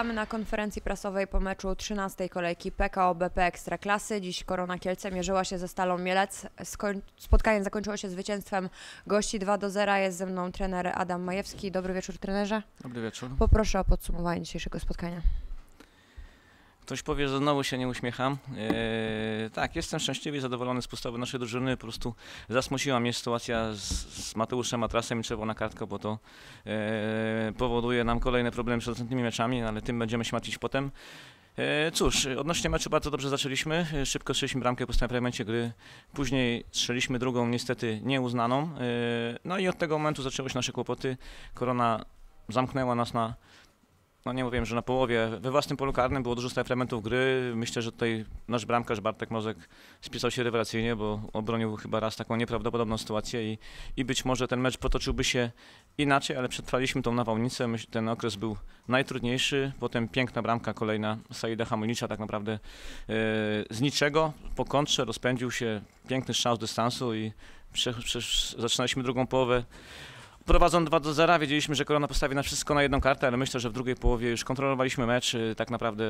Witamy na konferencji prasowej po meczu 13 kolejki PKO BP Ekstraklasy. Dziś Korona Kielce mierzyła się ze Stalą Mielec. Skoń... Spotkanie zakończyło się zwycięstwem gości 2 do 0. Jest ze mną trener Adam Majewski. Dobry wieczór trenerze. Dobry wieczór. Poproszę o podsumowanie dzisiejszego spotkania. Ktoś powie, że znowu się nie uśmiecham. Eee, tak, jestem szczęśliwy i zadowolony z postawy naszej drużyny. Po prostu zasmuciła mnie sytuacja z, z Mateuszem Matrasem i czerwona kartka, bo to eee, powoduje nam kolejne problemy z następnymi meczami, ale tym będziemy się martwić potem. Eee, cóż, odnośnie meczu bardzo dobrze zaczęliśmy. Szybko strzeliśmy bramkę po fragmencie gry. Później strzeliśmy drugą, niestety nieuznaną. No i od tego momentu zaczęły się nasze kłopoty. Korona zamknęła nas na no nie mówiłem, że na połowie. We własnym polu karnym było dużo fragmentów gry. Myślę, że tutaj nasz bramkarz Bartek Mozek spisał się rewelacyjnie, bo obronił chyba raz taką nieprawdopodobną sytuację i, i być może ten mecz potoczyłby się inaczej, ale przetrwaliśmy tą nawałnicę. Ten okres był najtrudniejszy. Potem piękna bramka kolejna Saida Hamulicza tak naprawdę e, z niczego po kontrze rozpędził się piękny strzał z dystansu i prze, prze, zaczynaliśmy drugą połowę Prowadząc 2 do 0, wiedzieliśmy, że Korona postawi na wszystko na jedną kartę, ale myślę, że w drugiej połowie już kontrolowaliśmy mecz. Tak naprawdę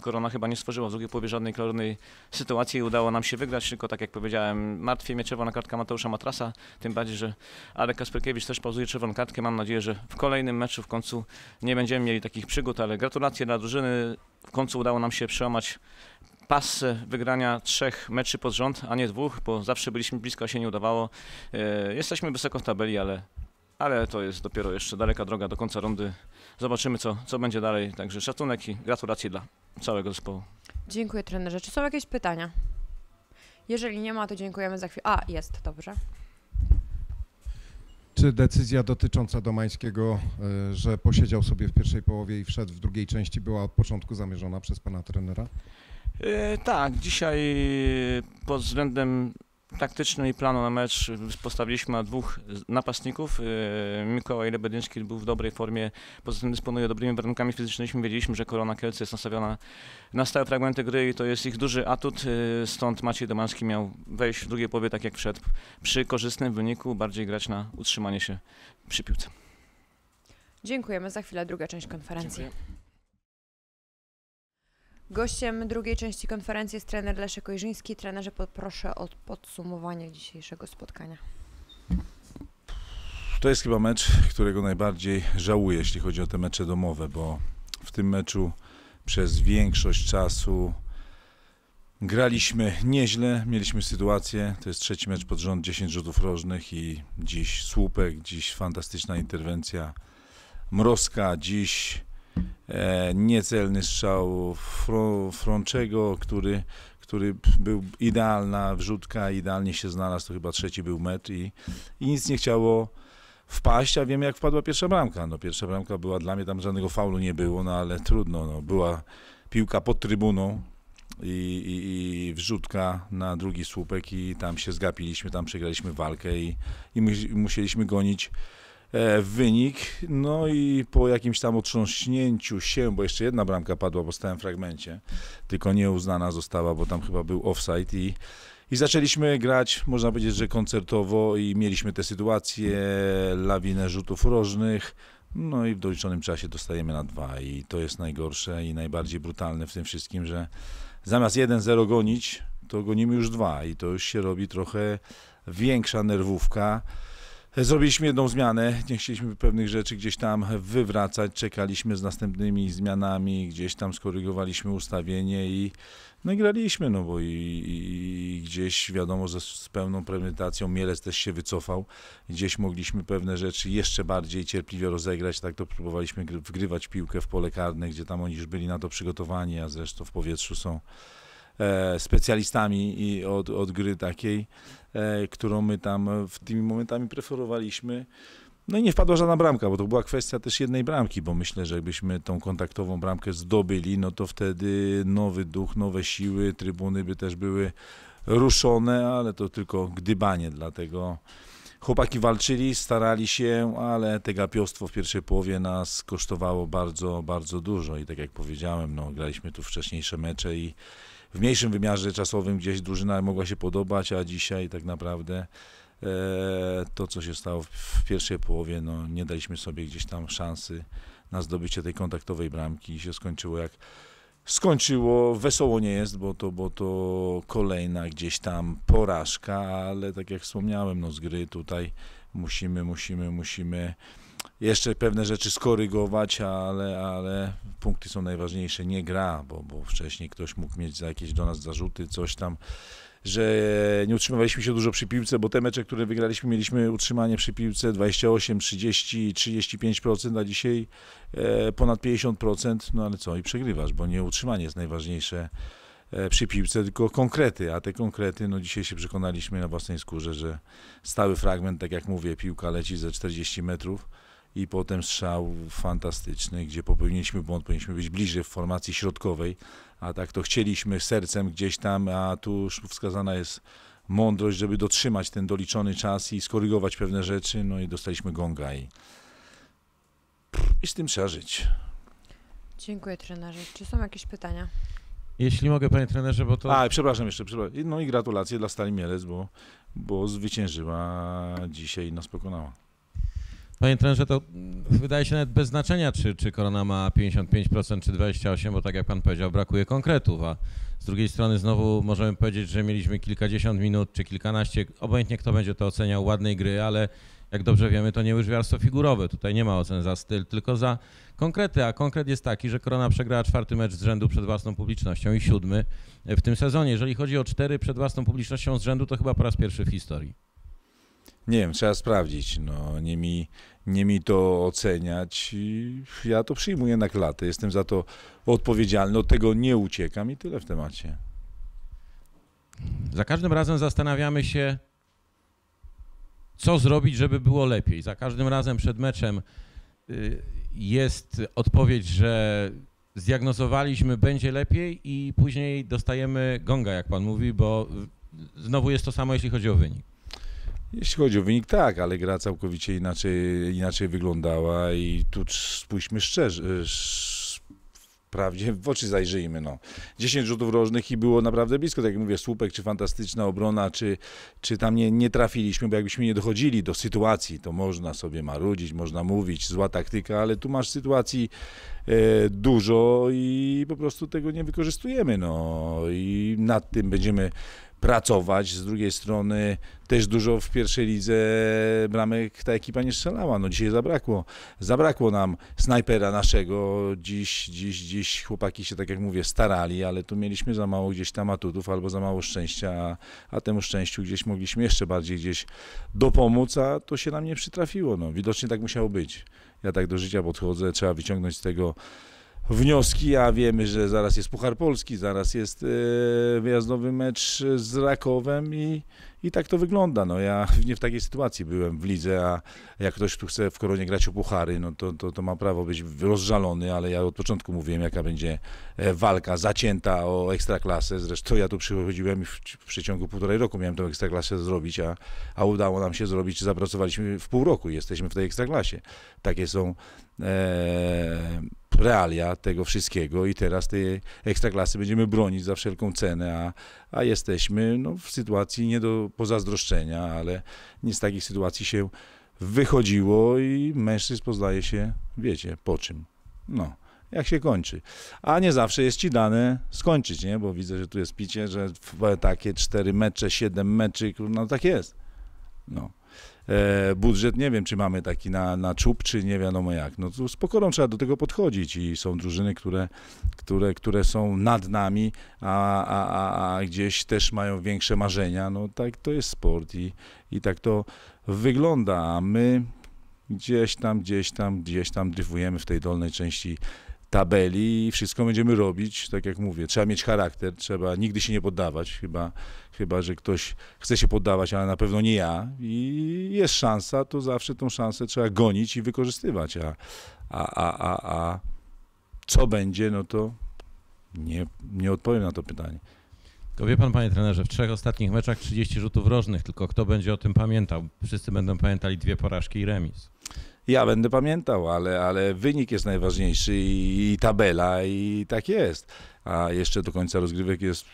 Korona chyba nie stworzyła w drugiej połowie żadnej klarownej sytuacji i udało nam się wygrać, tylko tak jak powiedziałem, martwie mnie czerwona kartka Mateusza Matrasa, tym bardziej, że Alek Kasperkiewicz też pauzuje czerwoną kartkę. Mam nadzieję, że w kolejnym meczu w końcu nie będziemy mieli takich przygód, ale gratulacje dla drużyny. W końcu udało nam się przełamać pas wygrania trzech meczy pod rząd, a nie dwóch, bo zawsze byliśmy blisko, a się nie udawało. E, Jesteśmy wysoko w tabeli, ale ale to jest dopiero jeszcze daleka droga do końca rundy. Zobaczymy, co, co będzie dalej. Także szacunek i gratulacje dla całego zespołu. Dziękuję trenerze. Czy są jakieś pytania? Jeżeli nie ma, to dziękujemy za chwilę. A, jest, dobrze. Czy decyzja dotycząca Domańskiego, e, że posiedział sobie w pierwszej połowie i wszedł w drugiej części, była od początku zamierzona przez pana trenera? E, tak, dzisiaj pod względem taktycznym i planu na mecz postawiliśmy na dwóch napastników. E, Mikołaj Lebedyński był w dobrej formie, poza tym dysponuje dobrymi warunkami fizycznymi. Wiedzieliśmy, że Korona Kielce jest nastawiona na stałe fragmenty gry i to jest ich duży atut. e, Stąd Maciej Domanski miał wejść w drugiej połowie tak jak wszedł. Przy korzystnym wyniku bardziej grać na utrzymanie się przy piłce. Dziękujemy. Za chwilę druga część konferencji. Dziękuję. Gościem drugiej części konferencji jest trener Leszek Ojrzyński. Trenerze, poproszę o podsumowanie dzisiejszego spotkania. To jest chyba mecz, którego najbardziej żałuję, jeśli chodzi o te mecze domowe, bo w tym meczu przez większość czasu graliśmy nieźle, mieliśmy sytuację, to jest trzeci mecz pod rząd, 10 rzutów rożnych i dziś słupek, dziś fantastyczna interwencja Mrozka, dziś niecelny strzał Fro, który, który był idealna wrzutka, idealnie się znalazł, to chyba trzeci był metr i, i nic nie chciało wpaść, a wiemy jak wpadła pierwsza bramka. No pierwsza bramka była dla mnie, tam żadnego faulu nie było, no ale trudno, no, była piłka pod trybuną i, i, i wrzutka na drugi słupek i tam się zgapiliśmy, tam przegraliśmy walkę i, i mus- musieliśmy gonić e, wynik. No i po jakimś tam otrząśnięciu się, bo jeszcze jedna bramka padła po stałym fragmencie, tylko nieuznana została, bo tam chyba był offside i i zaczęliśmy grać, można powiedzieć, że koncertowo i mieliśmy te sytuacje, lawinę rzutów rożnych, no i w doliczonym czasie dostajemy na dwa i to jest najgorsze i najbardziej brutalne w tym wszystkim, że zamiast 1-0 gonić, to gonimy już dwa i to już się robi trochę większa nerwówka. Zrobiliśmy jedną zmianę, nie chcieliśmy pewnych rzeczy gdzieś tam wywracać, czekaliśmy z następnymi zmianami, gdzieś tam skorygowaliśmy ustawienie i no i graliśmy, no bo i, i, i gdzieś wiadomo, że z pełną premedytacją Mielec też się wycofał. Gdzieś mogliśmy pewne rzeczy jeszcze bardziej cierpliwie rozegrać, tak to próbowaliśmy gry- wgrywać piłkę w pole karne, gdzie tam oni już byli na to przygotowani, a zresztą w powietrzu są specjalistami i od, od gry takiej, e, którą my tam w tymi momentami preferowaliśmy. No i nie wpadła żadna bramka, bo to była kwestia też jednej bramki, bo myślę, że jakbyśmy tą kontaktową bramkę zdobyli, no to wtedy nowy duch, nowe siły, trybuny by też były ruszone, ale to tylko gdybanie, dlatego chłopaki walczyli, starali się, ale te gapiostwo w pierwszej połowie nas kosztowało bardzo, bardzo dużo i tak jak powiedziałem, no graliśmy tu wcześniejsze mecze i w mniejszym wymiarze czasowym gdzieś drużyna mogła się podobać, a dzisiaj tak naprawdę e, to, co się stało w, pierwszej połowie, no nie daliśmy sobie gdzieś tam szansy na zdobycie tej kontaktowej bramki i się skończyło jak skończyło. Wesoło nie jest, bo to, bo to kolejna gdzieś tam porażka, ale tak jak wspomniałem, no z gry tutaj musimy, musimy, musimy jeszcze pewne rzeczy skorygować, ale, ale punkty są najważniejsze, nie gra, bo, bo wcześniej ktoś mógł mieć jakieś do nas zarzuty, coś tam, że nie utrzymywaliśmy się dużo przy piłce, bo te mecze, które wygraliśmy, mieliśmy utrzymanie przy piłce 28, 30, 35%, a dzisiaj e, ponad 50%, no ale co, i przegrywasz, bo nie utrzymanie jest najważniejsze e, przy piłce, tylko konkrety, a te konkrety, no dzisiaj się przekonaliśmy na własnej skórze, że stały fragment, tak jak mówię, piłka leci ze 40 metrów, i potem strzał fantastyczny, gdzie popełniliśmy błąd, powinniśmy być bliżej w formacji środkowej, a tak to chcieliśmy sercem gdzieś tam, a tu już wskazana jest mądrość, żeby dotrzymać ten doliczony czas i skorygować pewne rzeczy, no i dostaliśmy gonga i, i z tym trzeba żyć. Dziękuję trenerze. Czy są jakieś pytania? Jeśli mogę, panie trenerze, bo to... A, przepraszam jeszcze, przepraszam. no i gratulacje dla Stali Mielec, bo, bo zwyciężyła dzisiaj i nas pokonała. Panie trenerze, to wydaje się nawet bez znaczenia, czy, czy Korona ma 55% czy 28%, bo tak jak pan powiedział, brakuje konkretów, a z drugiej strony znowu możemy powiedzieć, że mieliśmy kilkadziesiąt minut czy kilkanaście, obojętnie kto będzie to oceniał, ładnej gry, ale jak dobrze wiemy, to nie łyżwiarstwo figurowe. Tutaj nie ma ocen za styl, tylko za konkrety, a konkret jest taki, że Korona przegrała czwarty mecz z rzędu przed własną publicznością i siódmy w tym sezonie. Jeżeli chodzi o cztery przed własną publicznością z rzędu, to chyba po raz pierwszy w historii. Nie wiem, trzeba sprawdzić. No, nie, mi, nie mi to oceniać. Ja to przyjmuję na klatę. Jestem za to odpowiedzialny. Od tego nie uciekam i tyle w temacie. Za każdym razem zastanawiamy się, co zrobić, żeby było lepiej. Za każdym razem przed meczem y, jest odpowiedź, że zdiagnozowaliśmy, będzie lepiej i później dostajemy gonga, jak pan mówi, bo znowu jest to samo, jeśli chodzi o wynik. Jeśli chodzi o wynik, tak, ale gra całkowicie inaczej, inaczej wyglądała i tu spójrzmy szczerze, wprawdzie w oczy zajrzyjmy. No. 10 rzutów rożnych i było naprawdę blisko, tak jak mówię, słupek, czy fantastyczna obrona, czy, czy tam nie, nie trafiliśmy, bo jakbyśmy nie dochodzili do sytuacji, to można sobie marudzić, można mówić, zła taktyka, ale tu masz sytuacji e, dużo i po prostu tego nie wykorzystujemy. No. I nad tym będziemy pracować. Z drugiej strony też dużo w pierwszej lidze bramek ta ekipa nie strzelała. No dzisiaj zabrakło. Zabrakło nam snajpera naszego. Dziś, dziś, dziś chłopaki się, tak jak mówię, starali, ale tu mieliśmy za mało gdzieś tam atutów albo za mało szczęścia, a, a temu szczęściu gdzieś mogliśmy jeszcze bardziej gdzieś dopomóc, a to się nam nie przytrafiło. No, widocznie tak musiało być. Ja tak do życia podchodzę, trzeba wyciągnąć z tego wnioski, a wiemy, że zaraz jest Puchar Polski, zaraz jest e, wyjazdowy mecz z Rakowem i, i tak to wygląda. No ja nie w takiej sytuacji byłem w lidze, a jak ktoś tu chce w Koronie grać o puchary, no to, to, to ma prawo być rozżalony, ale ja od początku mówiłem, jaka będzie e, walka zacięta o ekstraklasę. Zresztą ja tu przychodziłem i w, w przeciągu półtorej roku miałem tę ekstraklasę zrobić, a, a udało nam się zrobić, zapracowaliśmy w pół roku, jesteśmy w tej ekstraklasie. Takie są e, realia tego wszystkiego i teraz tej ekstraklasy będziemy bronić za wszelką cenę, a, a jesteśmy no, w sytuacji nie do pozazdroszczenia, ale nie z takich sytuacji się wychodziło i mężczyzn poznaje się, wiecie, po czym. No, jak się kończy. A nie zawsze jest ci dane skończyć, nie? Bo widzę, że tu jest picie, że takie cztery mecze, siedem meczy, no tak jest. No. E, budżet, nie wiem, czy mamy taki na, na czub, czy nie wiadomo jak. No z pokorą trzeba do tego podchodzić i są drużyny, które, które, które są nad nami, a, a, a, a gdzieś też mają większe marzenia. No tak to jest sport i, i tak to wygląda, a my gdzieś tam, gdzieś tam, gdzieś tam dryfujemy w tej dolnej części tabeli i wszystko będziemy robić, tak jak mówię, trzeba mieć charakter, trzeba nigdy się nie poddawać, chyba, chyba że ktoś chce się poddawać, ale na pewno nie ja i jest szansa, to zawsze tą szansę trzeba gonić i wykorzystywać, a, a, a, a, a co będzie, no to nie, nie odpowiem na to pytanie. To wie pan, panie trenerze, w trzech ostatnich meczach 30 rzutów rożnych, tylko kto będzie o tym pamiętał? Wszyscy będą pamiętali dwie porażki i remis. Ja będę pamiętał, ale, ale wynik jest najważniejszy i, i tabela i tak jest. A jeszcze do końca rozgrywek jest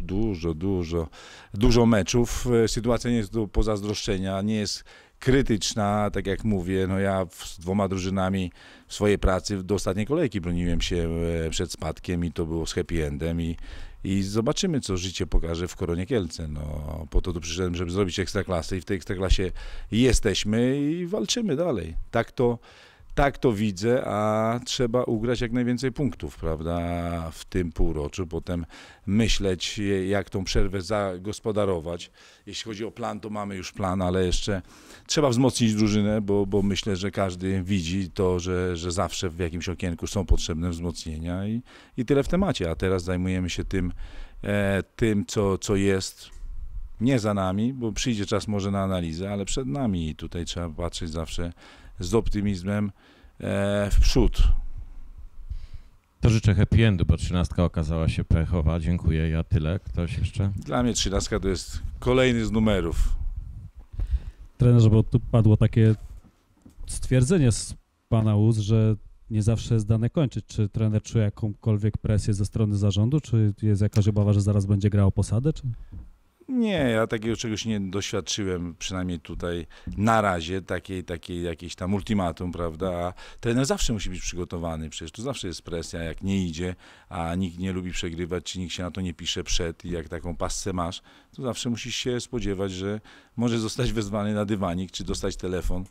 dużo, dużo, dużo meczów. Sytuacja nie jest do pozazdroszczenia, nie jest krytyczna, tak jak mówię, no ja z dwoma drużynami w swojej pracy do ostatniej kolejki broniłem się e, przed spadkiem i to było z happy endem i, i zobaczymy, co życie pokaże w Koronie Kielce. No, po to tu przyszedłem, żeby zrobić ekstraklasę i w tej ekstraklasie jesteśmy i walczymy dalej. Tak to, tak to widzę, a trzeba ugrać jak najwięcej punktów, prawda, w tym półroczu, potem myśleć, jak tą przerwę zagospodarować. Jeśli chodzi o plan, to mamy już plan, ale jeszcze trzeba wzmocnić drużynę, bo, bo myślę, że każdy widzi to, że, że zawsze w jakimś okienku są potrzebne wzmocnienia i, i tyle w temacie. A teraz zajmujemy się tym, e, tym co, co jest nie za nami, bo przyjdzie czas może na analizę, ale przed nami i tutaj trzeba patrzeć zawsze z optymizmem e, w przód. To życzę happy endu, bo trzynastka okazała się pechowa. Dziękuję, ja tyle. Ktoś jeszcze? Dla mnie trzynastka to jest kolejny z numerów. Trenerze, bo tu padło takie stwierdzenie z pana ust, że nie zawsze jest dane kończyć. Czy trener czuje jakąkolwiek presję ze strony zarządu? Czy jest jakaś obawa, że zaraz będzie grał o posadę? Czy... Nie, ja takiego czegoś nie doświadczyłem, przynajmniej tutaj na razie, takiej, takiej jakiejś tam ultimatum, prawda? A trener zawsze musi być przygotowany, przecież to zawsze jest presja, jak nie idzie, a nikt nie lubi przegrywać, czy nikt się na to nie pisze przed i jak taką pasce masz, to zawsze musisz się spodziewać, że może zostać wezwany na dywanik, czy dostać telefon.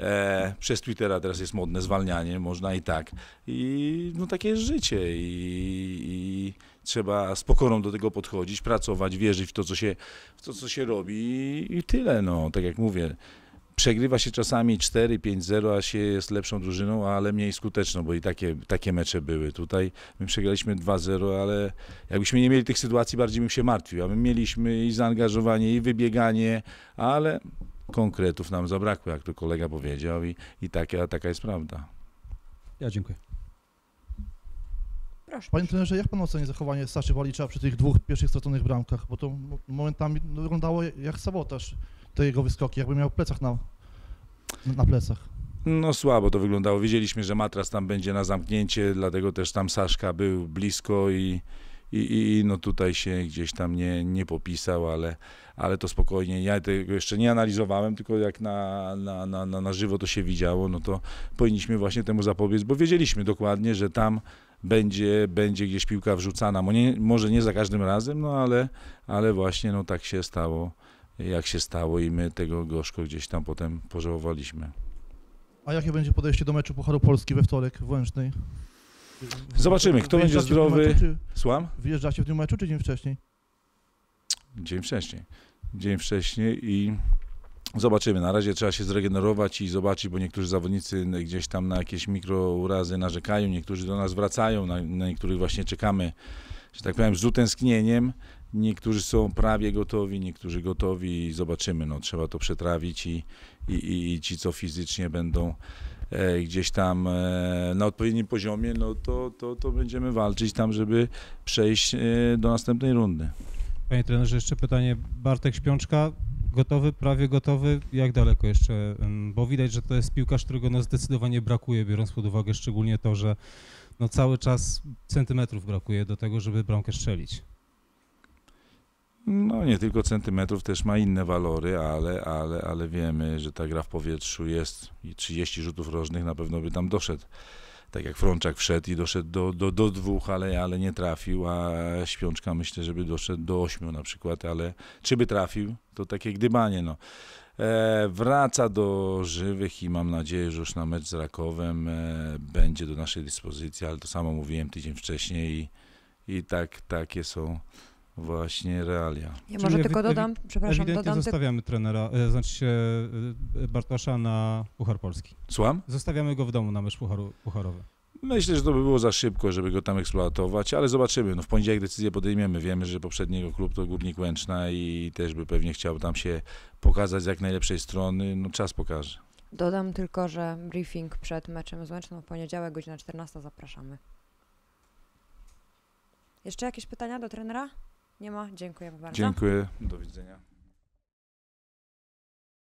E, przez Twittera teraz jest modne zwalnianie, można i tak. I no takie jest życie i, i trzeba z pokorą do tego podchodzić, pracować, wierzyć w to, co się, w to, co się robi i, tyle, no, tak jak mówię. Przegrywa się czasami 4-5-0, a się jest lepszą drużyną, ale mniej skuteczną, bo i takie, takie mecze były. Tutaj my przegraliśmy 2-0, ale jakbyśmy nie mieli tych sytuacji, bardziej bym się martwił. A my mieliśmy i zaangażowanie, i wybieganie, ale konkretów nam zabrakło, jak to kolega powiedział i, i taka, taka jest prawda. Ja dziękuję. Proszę. Panie trenerze, jak pan oceni zachowanie Saszy Walicza przy tych dwóch pierwszych straconych bramkach? Bo to mo- momentami no, wyglądało jak sabotaż te jego wyskoki, jakby miał plecach na, na plecach. No słabo to wyglądało. Wiedzieliśmy, że matras tam będzie na zamknięcie, dlatego też tam Saszka był blisko i, i, i no tutaj się gdzieś tam nie, nie popisał, ale, ale to spokojnie. Ja tego jeszcze nie analizowałem, tylko jak na, na, na, na, na żywo to się widziało, no to powinniśmy właśnie temu zapobiec, bo wiedzieliśmy dokładnie, że tam będzie, będzie gdzieś piłka wrzucana. Nie, może nie za każdym razem, no ale, ale właśnie no tak się stało, jak się stało i my tego gorzko gdzieś tam potem pożałowaliśmy. A jakie będzie podejście do meczu Pucharu Polski we wtorek w Łęcznej? Zobaczymy, kto będzie zdrowy. Meczu, czy, Słucham? wyjeżdżacie w dniu meczu, czy dzień wcześniej? Dzień wcześniej. Dzień wcześniej i zobaczymy. Na razie trzeba się zregenerować i zobaczyć, bo niektórzy zawodnicy gdzieś tam na jakieś mikrourazy narzekają, niektórzy do nas wracają, na, na niektórych właśnie czekamy, że tak powiem, z utęsknieniem. Niektórzy są prawie gotowi, niektórzy gotowi i zobaczymy. No, trzeba to przetrawić i, i, i, i ci, co fizycznie będą e, gdzieś tam e, na odpowiednim poziomie, no to, to, to będziemy walczyć tam, żeby przejść e, do następnej rundy. Panie trenerze, jeszcze pytanie. Bartek Śpiączka, gotowy, prawie gotowy? Jak daleko jeszcze? Bo widać, że to jest piłkarz, którego no zdecydowanie brakuje, biorąc pod uwagę szczególnie to, że no cały czas centymetrów brakuje do tego, żeby bramkę strzelić. No nie tylko centymetrów, też ma inne walory, ale, ale, ale wiemy, że ta gra w powietrzu jest i 30 rzutów rożnych na pewno by tam doszedł. Tak jak Frączak wszedł i doszedł do, do, do dwóch, ale, ale nie trafił, a Śpiączka myślę, żeby doszedł do ośmiu na przykład, ale czy by trafił, to takie gdybanie. No. E, wraca do żywych i mam nadzieję, że już na mecz z Rakowem e, będzie do naszej dyspozycji, ale to samo mówiłem tydzień wcześniej i, i tak, takie są właśnie realia. Ja Czyli może tylko dodam, przepraszam, dodam zostawiamy trenera, e, znaczy się e, Bartosza na Puchar Polski. Słucham? Zostawiamy go w domu na mecz pucharu, pucharowy. Myślę, że to by było za szybko, żeby go tam eksploatować, ale zobaczymy. No, w poniedziałek decyzję podejmiemy. Wiemy, że poprzedniego klub to Górnik Łęczna i też by pewnie chciał tam się pokazać z jak najlepszej strony. No czas pokaże. Dodam tylko, że briefing przed meczem z Łęczną w poniedziałek, godzina 14, zapraszamy. Jeszcze jakieś pytania do trenera? Nie ma? Dziękujemy bardzo. Dziękuję. Do widzenia.